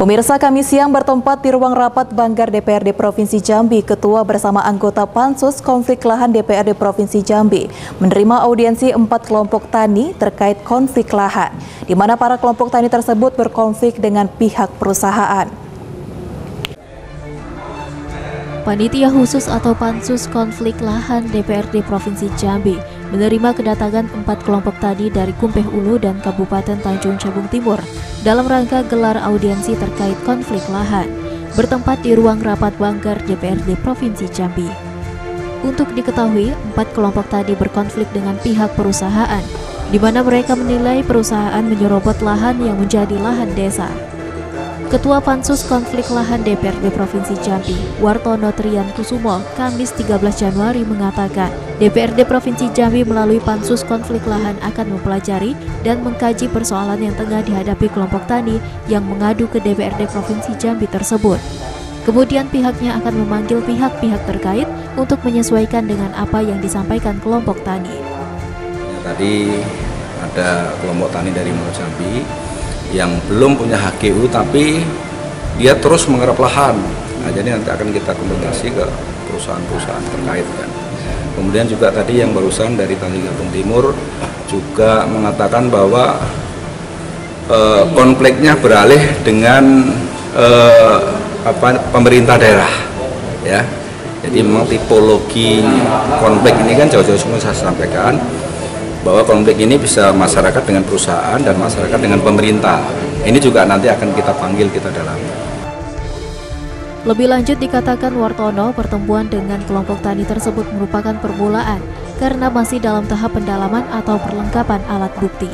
Pemirsa kami siang bertempat di ruang rapat Banggar DPRD Provinsi Jambi, Ketua bersama anggota Pansus Konflik Lahan DPRD Provinsi Jambi menerima audiensi empat kelompok tani terkait konflik lahan, di mana para kelompok tani tersebut berkonflik dengan pihak perusahaan. Panitia khusus atau Pansus Konflik Lahan DPRD Provinsi Jambi menerima kedatangan empat kelompok tani dari Kumpeh Ulu dan Kabupaten Tanjung Jabung Timur dalam rangka gelar audiensi terkait konflik lahan bertempat di ruang rapat Banggar DPRD Provinsi Jambi. Untuk diketahui, empat kelompok tadi berkonflik dengan pihak perusahaan, di mana mereka menilai perusahaan menyerobot lahan yang menjadi lahan desa. Ketua Pansus Konflik Lahan DPRD Provinsi Jambi, Wartono Trian Kusumo, Kamis 13 Januari mengatakan, DPRD Provinsi Jambi melalui Pansus Konflik Lahan akan mempelajari dan mengkaji persoalan yang tengah dihadapi kelompok tani yang mengadu ke DPRD Provinsi Jambi tersebut. Kemudian pihaknya akan memanggil pihak-pihak terkait untuk menyesuaikan dengan apa yang disampaikan kelompok tani. Tadi ada kelompok tani dari Muaro Jambi yang belum punya HGU tapi dia terus mengerap lahan. Nah, jadi nanti akan kita komunikasi ke perusahaan-perusahaan terkait kan. Kemudian juga tadi yang barusan dari Tanjung Jabung Timur juga mengatakan bahwa eh, konfliknya beralih dengan eh, apa pemerintah daerah ya. Jadi memang tipologi konflik ini kan jauh-jauh semua saya sampaikan bahwa konflik ini bisa masyarakat dengan perusahaan dan masyarakat dengan pemerintah. Ini juga nanti akan kita panggil kita dalam. Lebih lanjut dikatakan Wartono pertemuan dengan kelompok tani tersebut merupakan permulaan karena masih dalam tahap pendalaman atau perlengkapan alat bukti.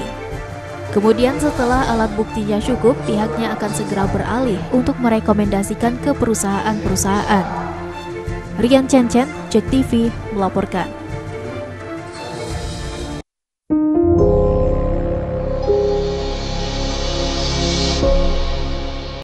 Kemudian setelah alat buktinya cukup, pihaknya akan segera beralih untuk merekomendasikan ke perusahaan-perusahaan. Rian Chen, Cek TV, melaporkan.